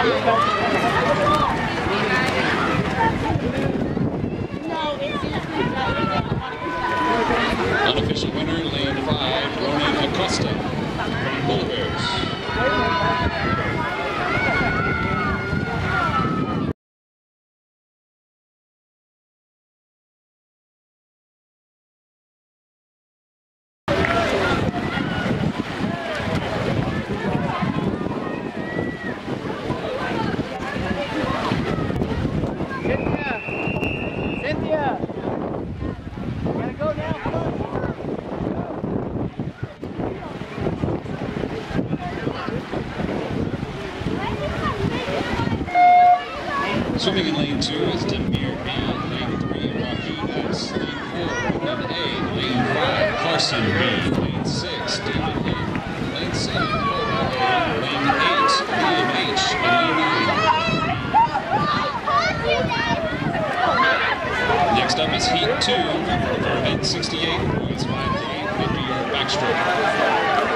Unofficial winner, lane 5, Ronan Acosta. Polar Bears. Swimming in lane 2 is Demir B. Lane 3, Rocky S. Lane 4, Lane A. Lane 5, Carson B. Lane 6, David A. Lane 7, Cobra A. Lane 8, Liam H. And lane 9. Next up is Heat 2 for event 68, boys 5 to 8, 50 yard backstroke.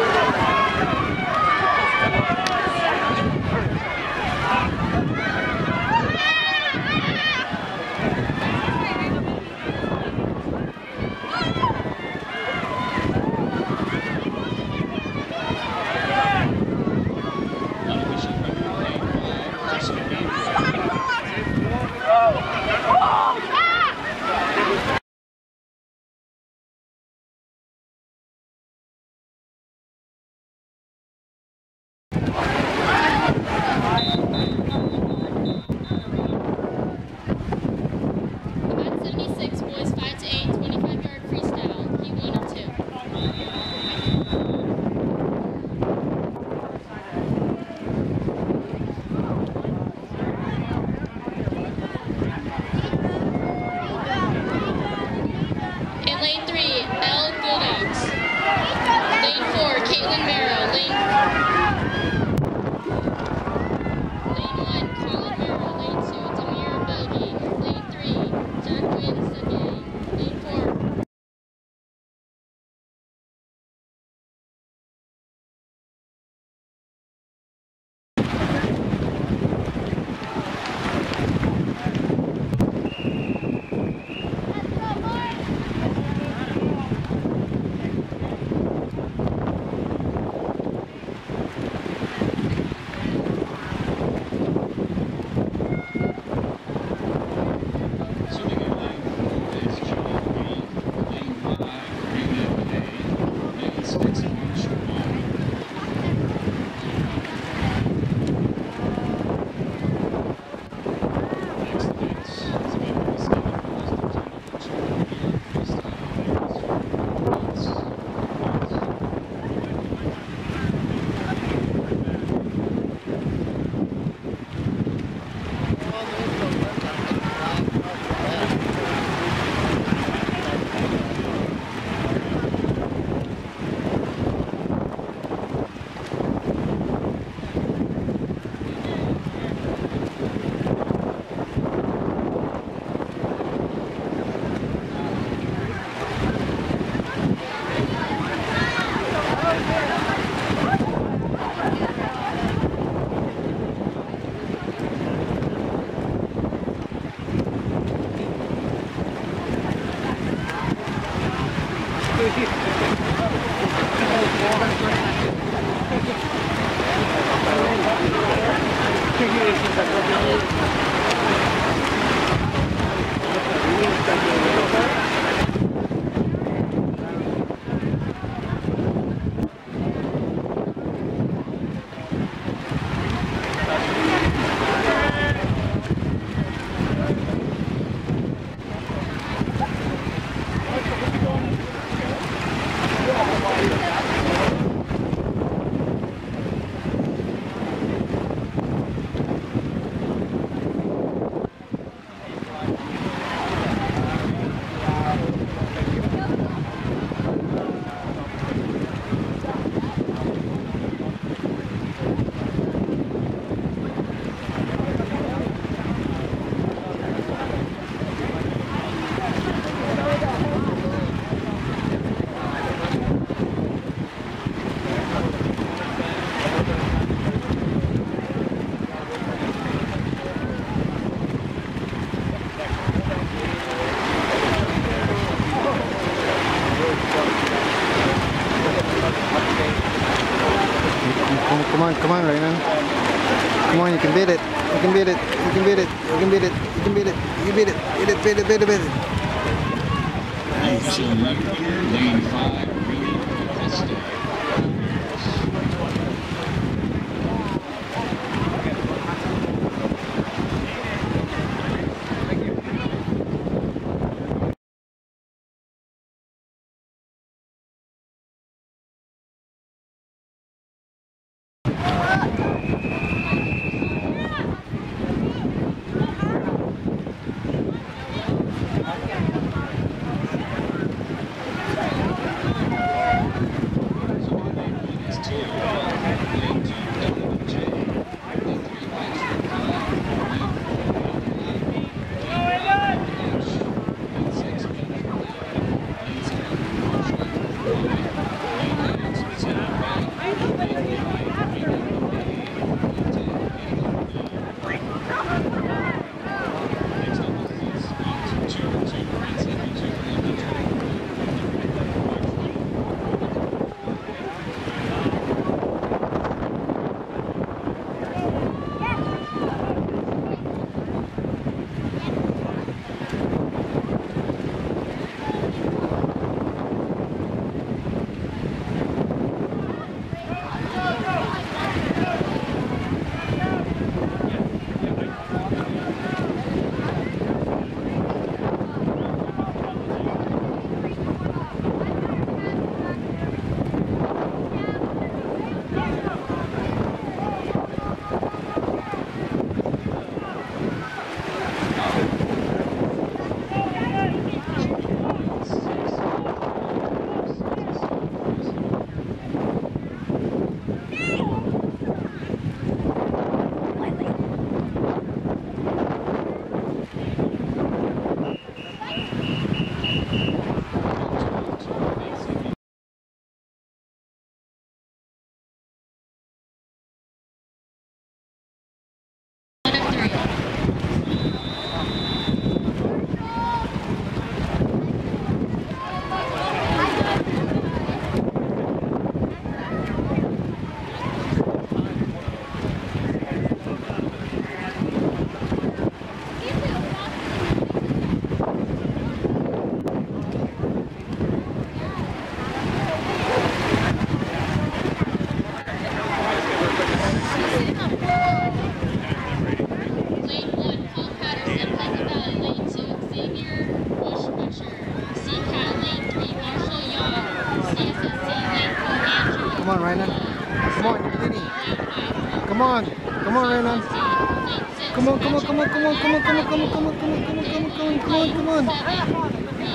beni verin.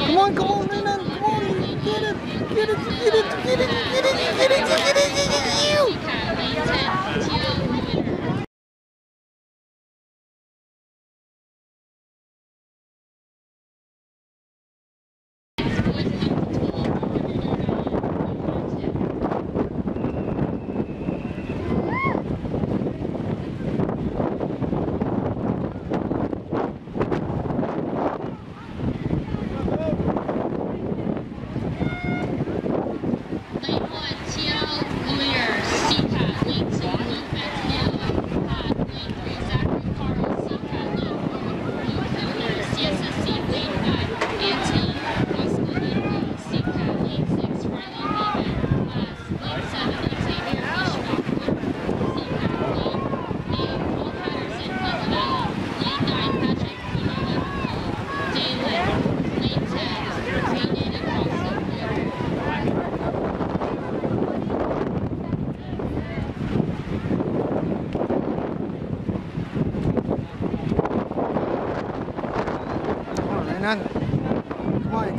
Come on, come on, come on, get it, get it, get it, get it, get it, get it, get it. Get it.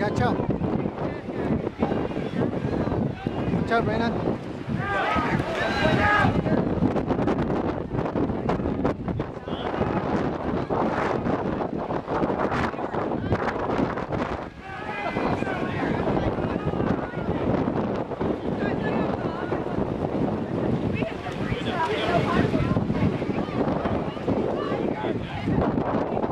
catch up. Catch up, Renan. Thank you.